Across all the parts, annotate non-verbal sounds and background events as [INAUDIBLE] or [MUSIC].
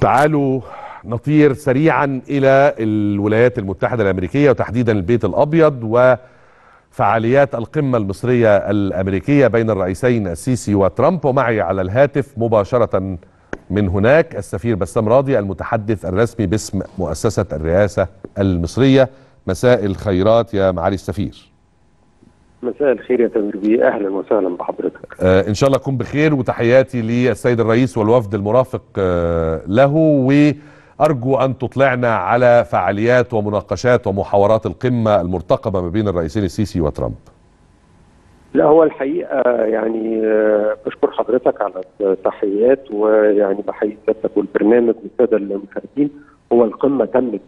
تعالوا نطير سريعا إلى الولايات المتحدة الأمريكية وتحديدا البيت الأبيض وفعاليات القمة المصرية الأمريكية بين الرئيسين السيسي وترامب. ومعي على الهاتف مباشرة من هناك السفير بسام راضي المتحدث الرسمي باسم مؤسسة الرئاسة المصرية. مساء الخيرات يا معالي السفير. مساء الخير يا تامر بيه أهلا وسهلا بحضرتك. آه إن شاء الله تكون بخير وتحياتي للسيد الرئيس والوفد المرافق آه له وأرجو أن تطلعنا على فعاليات ومناقشات ومحاورات القمة المرتقبة ما بين الرئيسين السيسي وترامب. لا هو الحقيقة يعني آه، بشكر حضرتك على التحيات ويعني بحيي سيادتك والبرنامج والسادة المشاهدين. هو القمة تمت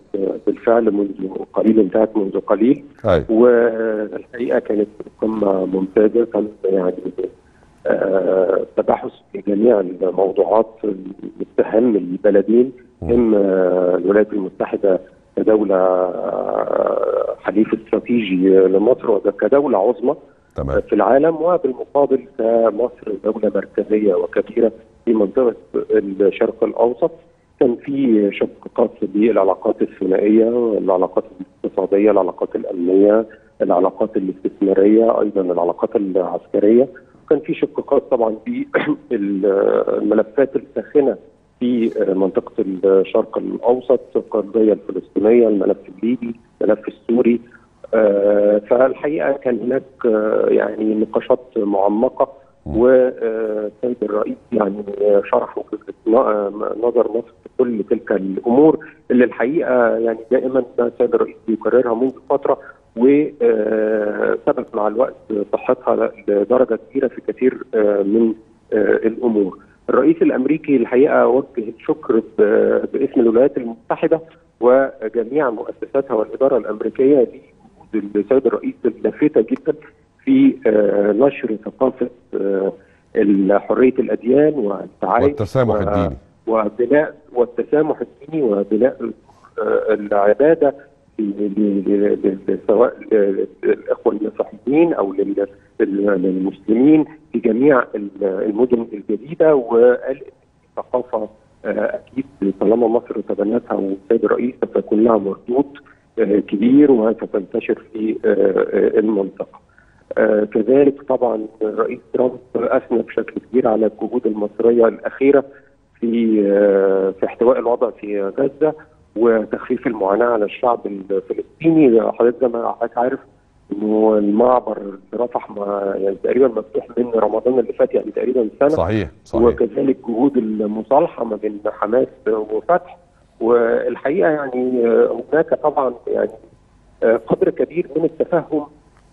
بالفعل منذ قليل انتهت منذ قليل. أي. والحقيقة كانت قمة ممتازة كان يعني آه، تباحث في جميع الموضوعات التهم للبلدين هم آه، الولايات المتحدة كدولة آه، حليف استراتيجي لمصر وكدوله عظمى تمام. في العالم وبالمقابل كمصر دولة مركزية وكبيرة في منطقة الشرق الأوسط. كان في شق خاص بالعلاقات الثنائية العلاقات الاقتصادية العلاقات الأمنية العلاقات الاستثمارية أيضا العلاقات العسكرية. كان في شق خاص طبعا بالملفات [CLEARS THROAT] الساخنة في منطقة الشرق الأوسط القضية الفلسطينية الملف الليبي الملف السوري. آه، فالحقيقة كان هناك آه، يعني نقاشات معمقة والسيد الرئيس يعني شرح ن- نظر مصر في كل تلك الأمور اللي الحقيقة يعني دائما السيد الرئيس بيكررها منذ فترة وثبت مع الوقت صحتها لدرجة كبيرة في كثير آه، من آه، الأمور. الرئيس الأمريكي الحقيقة وجه الشكر باسم الولايات المتحدة وجميع مؤسساتها والإدارة الأمريكية لوجود السيد الرئيس اللافته جدا في آه، نشر ثقافة آه، حرية الأديان والتعايش والتسامح و- الديني وبناء والتسامح الديني وبناء العبادة سواء للإخوة المسيحيين أو لل- لل- للمسلمين في جميع ال- المدن الجديدة وقال الثقافه آه، أكيد طالما مصر تبنتها والسيد الرئيس سيكون لها مردود آه، كبير وستنتشر في آه، المنطقة. آه، كذلك طبعا الرئيس ترامب أثنى بشكل كبير على الجهود المصرية الأخيرة في آه، في احتواء الوضع في غزة وتخفيف المعاناة على الشعب الفلسطيني. حضرتك زي ما حضرتك عارف إنه المعبر رفح ما يعني تقريبا مفتوح من رمضان اللي فات يعني تقريبا سنة. صحيح صحيح. وكذلك جهود المصالحة ما بين حماس وفتح. والحقيقة يعني آه، هناك طبعا يعني قدر كبير من التفهم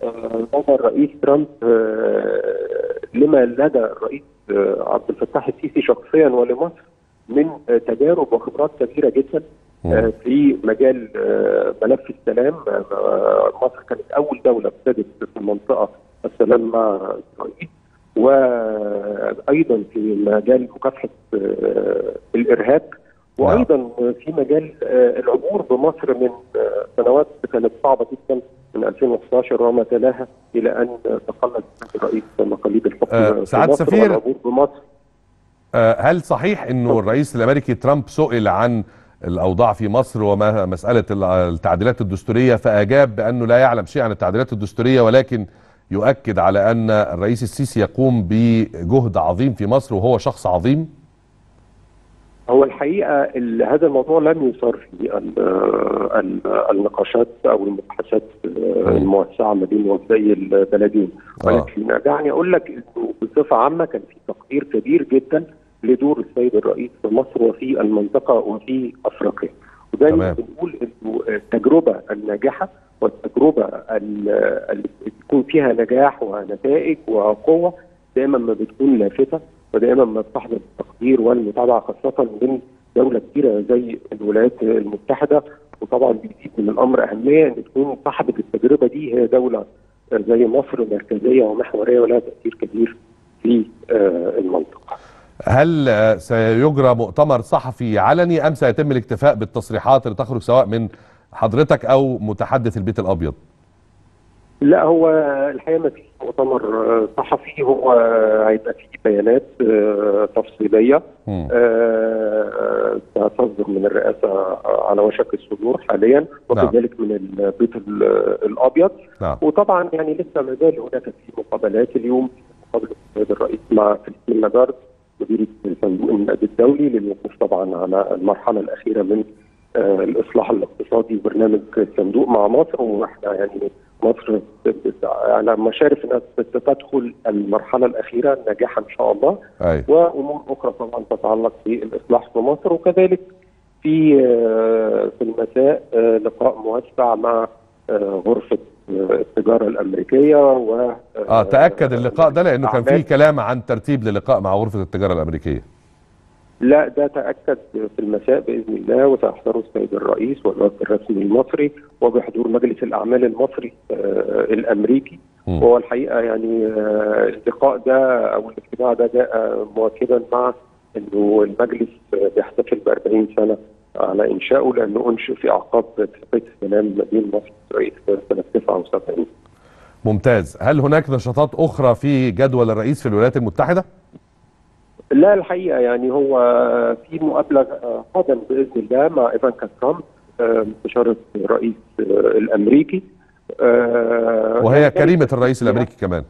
آه، لدى الرئيس ترامب آه، لما لدى الرئيس آه، عبد الفتاح السيسي شخصيا ولمصر من تجارب وخبرات كبيره جدا في مجال ملف السلام. مصر كانت أول دولة ابتدت في المنطقة السلام مع إسرائيل وأيضا في مجال مكافحة الإرهاب. وأيضا في مجال آه، العبور بمصر من آه، سنوات كانت صعبة جدا. من 2011 وما تلاها إلى أن تخلص الرئيس مقاليد الحكم سعادة مصر سفير. والعبور بمصر. آه، هل صحيح إنه الرئيس الأمريكي ترامب سئل عن الأوضاع في مصر ومساله التعديلات الدستورية؟ فأجاب بأنه لا يعلم شيء عن التعديلات الدستورية ولكن يؤكد على أن الرئيس السيسي يقوم بجهد عظيم في مصر وهو شخص عظيم. هو الحقيقة ال- هذا الموضوع لم يثار في ال- ال- النقاشات أو المباحثات آه، الموسعة ما بين وفدي البلدين آه. ولكن دعني أقول لك إنه بصفة عامة كان في تقدير كبير جدا لدور السيد الرئيس في مصر وفي المنطقة وفي أفريقيا ودايما. بنقول إنه التجربة الناجحة والتجربة ال- اللي بيكون فيها نجاح ونتائج وقوة دائما ما بتكون لافته ودائما ما بتحظى بالتقدير والمتابعة خاصة من دولة كبيرة زي الولايات المتحدة وطبعا بيزيد من الأمر أهمية إن تكون صاحبة التجربة دي هي دولة زي مصر مركزية ومحورية ولها تأثير كبير في آه، المنطقة. هل آه، سيجرى مؤتمر صحفي علني أم سيتم الاكتفاء بالتصريحات اللي تخرج سواء من حضرتك أو متحدث البيت الأبيض لا هو الحقيقة ما فيش مؤتمر آه، صحفي هو آه، هيبقى فيه بيانات آه، تفصيلية. مم. ستصدر من الرئاسة على وشك الصدور حاليا نعم. وكذلك من البيت ال- الأبيض. نعم. وطبعا يعني لسه ما زال هناك في مقابلات. اليوم مقابلة السيد الرئيس مع فلسطين لاجارد مدير صندوق النقد الدولي للوقوف طبعا على المرحلة الأخيرة من الإصلاح الاقتصادي وبرنامج الصندوق مع مصر. وإحنا يعني مصر على مشارف إنها ستدخل المرحلة الأخيرة ناجحة إن شاء الله. أي. وأمور أخرى طبعا تتعلق بالإصلاح في مصر. وكذلك في آه، في المساء آه، لقاء موسع مع آه، غرفة التجارة الأمريكية و آه تأكد اللقاء ده لأنه كان فيه. كلام عن ترتيب للقاء مع غرفة التجارة الأمريكية. لا ده تأكد في المساء بإذن الله وسيحضره السيد الرئيس والوفد الرسمي المصري وبحضور مجلس الأعمال المصري آه، الأمريكي. وهو الحقيقة يعني آه، اللقاء ده أو الاجتماع ده جاء مواكبا مع إنه المجلس بيحتفل ب 40 سنة على انشائه لأنه أنشئ في أعقاب اتفاقيه السلام ما بين مصر واسرائيل سنة 79 ممتاز. هل هناك نشاطات أخرى في جدول الرئيس في الولايات المتحدة؟ لا الحقيقة يعني هو في مقابلة غدا بإذن الله مع إيفانكا ترامب آه، مستشاره الرئيس آه، الأمريكي. آه، وهي يعني كريمة الرئيس الأمريكي كمان.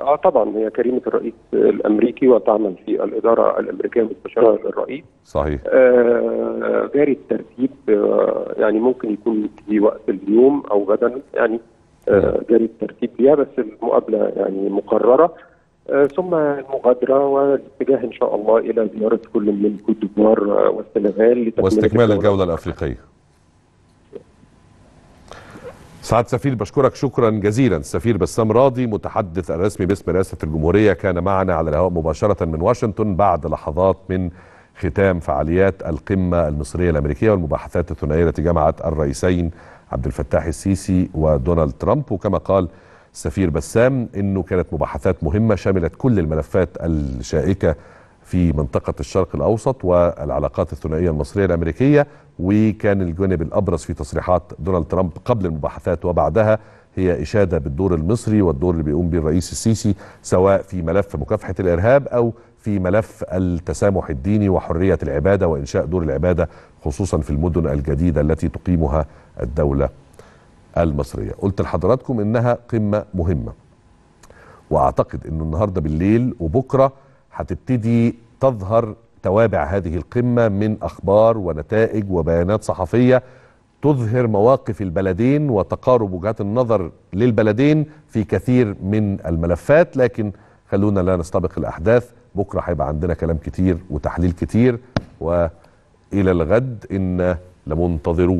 آه طبعا هي كريمة الرئيس الأمريكي وتعمل في الإدارة الأمريكية مستشاره للرئيس صحيح. آه، جاري الترتيب آه، يعني ممكن يكون في وقت اليوم أو غدا يعني آه، جاري الترتيب ليها بس المقابلة يعني مقررة. ثم المغادرة والاتجاه إن شاء الله إلى زيارة كل من كوت ديفوار والسنغال واستكمال الجولة الأفريقية. سعاد سفير بشكرك شكرا جزيلا. السفير بسام راضي متحدث الرسمي باسم رئاسة الجمهورية كان معنا على الهواء مباشرة من واشنطن بعد لحظات من ختام فعاليات القمة المصرية الأمريكية والمباحثات الثنائية التي جمعت الرئيسين عبد الفتاح السيسي ودونالد ترامب. وكما قال السفير بسام إنه كانت مباحثات مهمة شملت كل الملفات الشائكة في منطقة الشرق الأوسط والعلاقات الثنائية المصرية الأمريكية وكان الجانب الأبرز في تصريحات دونالد ترامب قبل المباحثات وبعدها هي إشادة بالدور المصري والدور اللي بيقوم به الرئيس السيسي سواء في ملف مكافحة الإرهاب أو في ملف التسامح الديني وحرية العبادة وإنشاء دور العبادة خصوصا في المدن الجديدة التي تقيمها الدولة. المصرية. قلت لحضراتكم إنها قمة مهمة. وأعتقد إنه النهارده بالليل وبكرة هتبتدي تظهر توابع هذه القمة من أخبار ونتائج وبيانات صحفية تظهر مواقف البلدين وتقارب وجهات النظر للبلدين في كثير من الملفات. لكن خلونا لا نستبق الأحداث. بكرة هيبقى عندنا كلام كتير وتحليل كتير. وإلى الغد إن لمنتظرون.